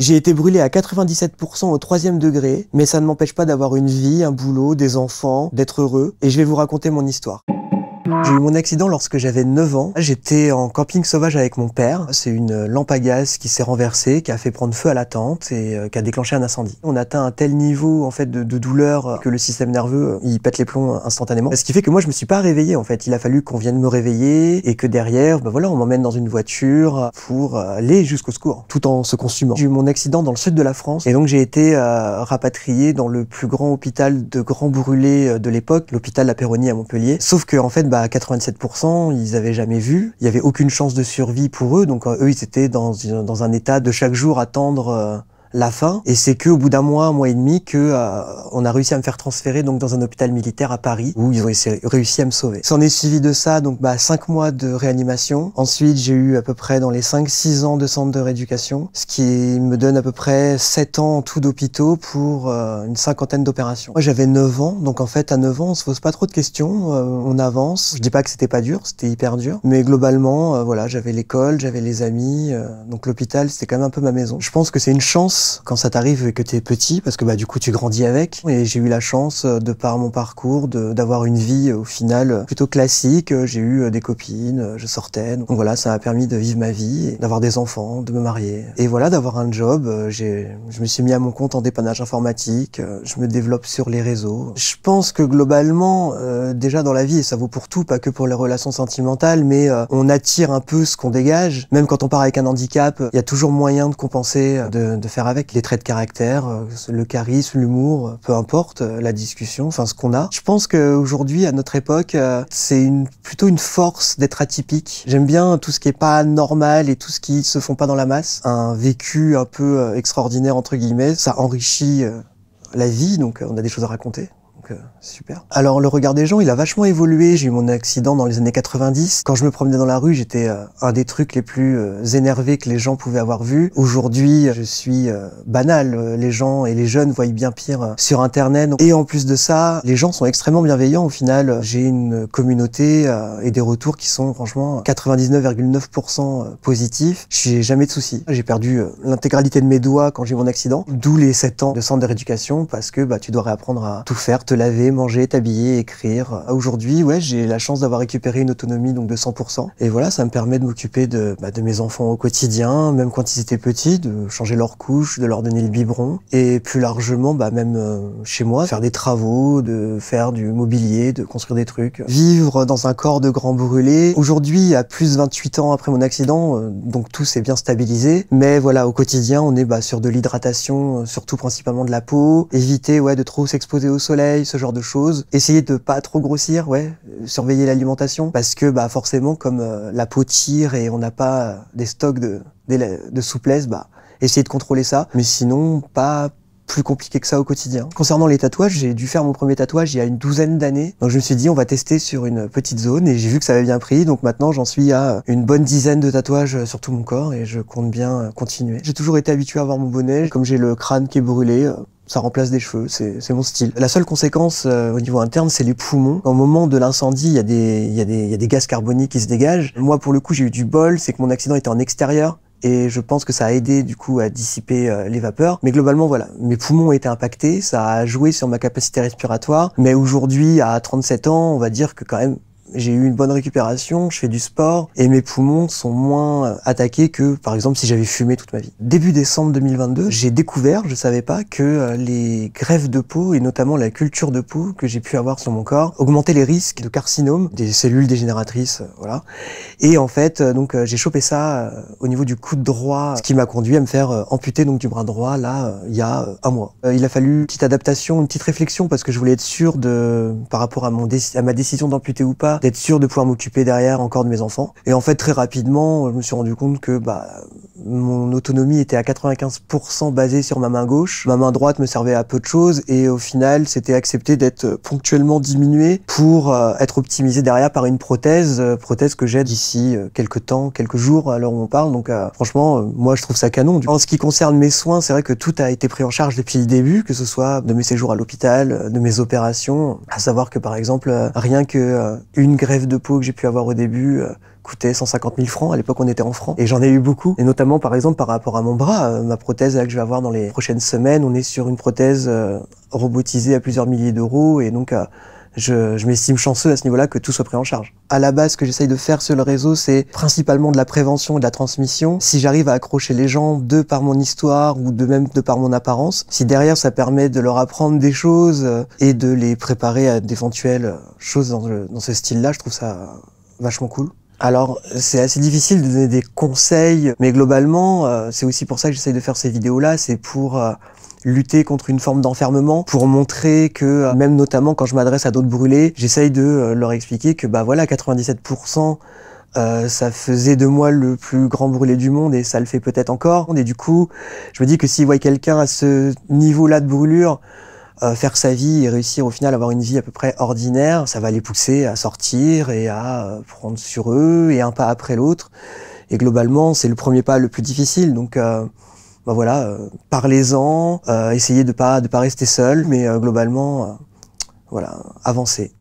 J'ai été brûlé à 97% au troisième degré, mais ça ne m'empêche pas d'avoir une vie, un boulot, des enfants, d'être heureux, et je vais vous raconter mon histoire. J'ai eu mon accident lorsque j'avais 9 ans. J'étais en camping sauvage avec mon père. C'est une lampe à gaz qui s'est renversée, qui a fait prendre feu à la tente et euh, qui a déclenché un incendie. On atteint un tel niveau en fait de, douleur que le système nerveux il pète les plombs instantanément. Ce qui fait que moi je me suis pas réveillé en fait. Il a fallu qu'on vienne me réveiller et que derrière, ben voilà, on m'emmène dans une voiture pour aller jusqu'au secours, tout en se consumant. J'ai eu mon accident dans le sud de la France et donc j'ai été euh, rapatrié dans le plus grand hôpital de grands brûlés euh, de l'époque, l'hôpital La Péronie à Montpellier. Sauf que en fait, bah, à 87%, ils avaient jamais vu. Il y avait aucune chance de survie pour eux, donc euh, eux, ils étaient dans, dans un état de chaque jour attendre euh, la fin. Et c'est qu'au bout d'un mois, un mois et demi, que euh, on a réussi à me faire transférer donc dans un hôpital militaire à Paris où ils ont réussi à me sauver. S'en est suivi de ça donc bah cinq mois de réanimation. Ensuite, j'ai eu à peu près dans les 5-6 ans de centre de rééducation, ce qui me donne à peu près 7 ans en tout d'hôpitaux pour euh, une cinquantaine d'opérations. Moi, j'avais 9 ans, donc en fait à 9 ans, on se pose pas trop de questions, euh, on avance. Je dis pas que c'était pas dur, c'était hyper dur, mais globalement, voilà, j'avais l'école, j'avais les amis, donc l'hôpital, c'était quand même un peu ma maison. Je pense que c'est une chance quand ça t'arrive et que tu es petit, parce que bah, du coup tu grandis avec. Et j'ai eu la chance, euh, de par mon parcours, d'avoir une vie au final plutôt classique. J'ai eu euh, des copines, je sortais. Donc voilà, ça m'a permis de vivre ma vie, d'avoir des enfants, de me marier. Et voilà, d'avoir un job. Euh, je me suis mis à mon compte en dépannage informatique. Je me développe sur les réseaux. Je pense que globalement, déjà dans la vie, et ça vaut pour tout, pas que pour les relations sentimentales, mais on attire un peu ce qu'on dégage. Même quand on part avec un handicap, il y a toujours moyen de compenser, de, de faire avec les traits de caractère, euh, le charisme, l'humour, euh, peu importe, euh, la discussion, enfin ce qu'on a. Je pense qu'aujourd'hui, à notre époque, c'est une, plutôt une force d'être atypique. J'aime bien tout ce qui est pas normal et tout ce qui se font pas dans la masse. Un vécu un peu extraordinaire, entre guillemets, ça enrichit la vie, donc on a des choses à raconter super. Alors le regard des gens, il a vachement évolué. J'ai eu mon accident dans les années 90. Quand je me promenais dans la rue, j'étais euh, un des trucs les plus euh, énervés que les gens pouvaient avoir vu. Aujourd'hui, je suis euh, banal. Les gens et les jeunes voient bien pire sur Internet. Et en plus de ça, les gens sont extrêmement bienveillants. Au final, j'ai une communauté et des retours qui sont franchement 99,9% positifs. J'ai jamais de soucis. J'ai perdu l'intégralité de mes doigts quand j'ai eu mon accident. D'où les 7 ans de centre de rééducation parce que bah, tu dois réapprendre à tout faire, laver, manger, t'habiller, écrire. Aujourd'hui, ouais, j'ai la chance d'avoir récupéré une autonomie donc de 100%. Et voilà, ça me permet de m'occuper de, bah, de mes enfants au quotidien, même quand ils étaient petits, de changer leur couche, de leur donner le biberon. Et plus largement, bah, même euh, chez moi, faire des travaux, de faire du mobilier, de construire des trucs. Vivre dans un corps de grand brûlé. Aujourd'hui, à plus de 28 ans après mon accident, euh, donc tout s'est bien stabilisé. Mais voilà, au quotidien, on est bah, sur de l'hydratation, euh, surtout principalement de la peau. Éviter ouais, de trop s'exposer au soleil, ce genre de choses. Essayer de pas trop grossir, ouais, surveiller l'alimentation parce que bah forcément comme euh, la peau tire et on n'a pas des stocks de, de, souplesse, bah essayer de contrôler ça. Mais sinon, pas plus compliqué que ça au quotidien. Concernant les tatouages, j'ai dû faire mon premier tatouage il y a une douzaine d'années. Donc je me suis dit on va tester sur une petite zone et j'ai vu que ça avait bien pris. Donc maintenant j'en suis à une bonne dizaine de tatouages sur tout mon corps et je compte bien continuer. J'ai toujours été habitué à avoir mon bonnet. Comme j'ai le crâne qui est brûlé, ça remplace des cheveux, c'est mon style. La seule conséquence euh, au niveau interne, c'est les poumons. Au moment de l'incendie, il y, a des, gaz carboniques qui se dégagent. Moi, pour le coup, j'ai eu du bol, c'est que mon accident était en extérieur et je pense que ça a aidé du coup à dissiper euh, les vapeurs. Mais globalement, voilà, mes poumons ont été impactés, ça a joué sur ma capacité respiratoire. Mais aujourd'hui, à 37 ans, on va dire que quand même j'ai eu une bonne récupération, je fais du sport et mes poumons sont moins euh, attaqués que par exemple si j'avais fumé toute ma vie. Début décembre 2022, j'ai découvert, je savais pas, que euh, les greffes de peau et notamment la culture de peau que j'ai pu avoir sur mon corps augmentaient les risques de carcinome, des cellules dégénératrices, euh, voilà. Et en fait, donc j'ai chopé ça au niveau du coude droit, ce qui m'a conduit à me faire amputer donc du bras droit là il y a un mois. Il a fallu une petite adaptation, une petite réflexion parce que je voulais être sûr de par rapport à mon à ma décision d'amputer ou pas d'être sûr de pouvoir m'occuper derrière encore de mes enfants. Et en fait, très rapidement, je me suis rendu compte que bah, mon autonomie était à 95% basée sur ma main gauche. Ma main droite me servait à peu de choses et au final, c'était accepté d'être ponctuellement diminué pour euh, être optimisé derrière par une prothèse, euh, prothèse que j'ai d'ici euh, quelques temps, quelques jours à l'heure où on parle. Donc franchement, moi je trouve ça canon. En ce qui concerne mes soins, c'est vrai que tout a été pris en charge depuis le début, que ce soit de mes séjours à l'hôpital, de mes opérations. À savoir que par exemple, rien que une grève de peau que j'ai pu avoir au début coûtait 150 000 francs. À l'époque, on était en francs. Et j'en ai eu beaucoup. Et notamment, par exemple, par rapport à mon bras, euh, ma prothèse là, que je vais avoir dans les prochaines semaines, on est sur une prothèse euh, robotisée à plusieurs milliers d'euros. Et donc, je, je m'estime chanceux à ce niveau-là que tout soit pris en charge. À la base, ce que j'essaye de faire sur le réseau, c'est principalement de la prévention et de la transmission. Si j'arrive à accrocher les gens de par mon histoire ou de même de par mon apparence, si derrière ça permet de leur apprendre des choses euh, et de les préparer à d'éventuelles choses dans ce style-là, je trouve ça vachement cool. Alors, c'est assez difficile de donner des conseils, mais globalement, euh, c'est aussi pour ça que j'essaye de faire ces vidéos-là, c'est pour euh, lutter contre une forme d'enfermement pour montrer que euh, même notamment quand je m'adresse à d'autres brûlés, j'essaye de leur expliquer que bah voilà 97% euh, ça faisait de moi le plus grand brûlé du monde et ça le fait peut-être encore. Et du coup, je me dis que s'ils voient quelqu'un à ce niveau-là de brûlure euh, faire sa vie et réussir au final à avoir une vie à peu près ordinaire, ça va les pousser à sortir et à prendre sur eux et un pas après l'autre. Et globalement, c'est le premier pas le plus difficile. Donc bah voilà, euh, parlez-en, euh, essayez de pas de pas rester seul, mais euh, globalement, voilà, avancez.